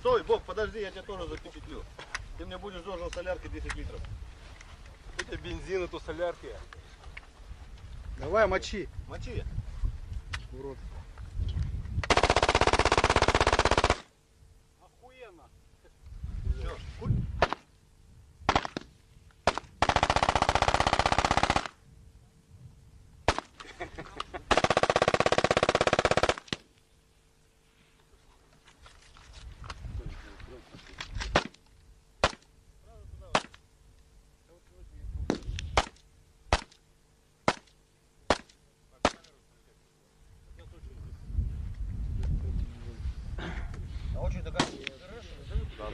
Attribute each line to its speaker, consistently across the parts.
Speaker 1: Стой, Бог, подожди, я тебя тоже закипятилю. Ты мне будешь должен солярки 10 литров.
Speaker 2: Это бензин, это солярки.
Speaker 3: Давай, мочи.
Speaker 1: Мочи.
Speaker 3: Урод.
Speaker 2: Охуенно.
Speaker 1: Всё, куль.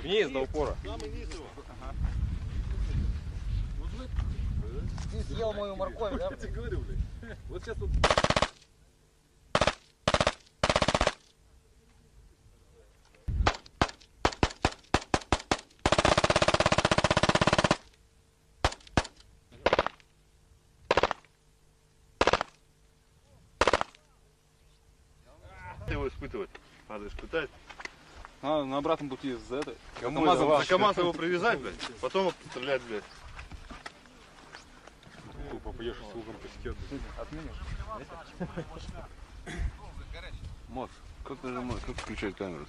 Speaker 2: Вниз до упора.
Speaker 1: Самый низ его.
Speaker 4: Ты съел мою морковь, да?
Speaker 2: Я тебе говорю, блядь. Вот сейчас вот
Speaker 1: его испытывать. Надо испытать.
Speaker 2: А, на обратном пути за это. КамАЗом,
Speaker 1: за КамАЗ его привязать, блядь. Потом стрелять, блядь.
Speaker 2: Тупо поешь с лугом посетет. Отменишь? Мот, как нажимать, как включать камеру?